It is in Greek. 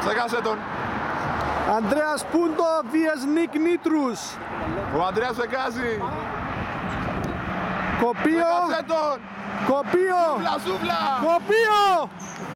Ξέχασε τον. Ανδρέας Πούντο vs Νίκ Νίτρους. Ο Ανδρέας Βεγγάζη. Κοπείο, Ξέχασε τον. κοπείο, Σούβλα, σούβλα. κοπείο.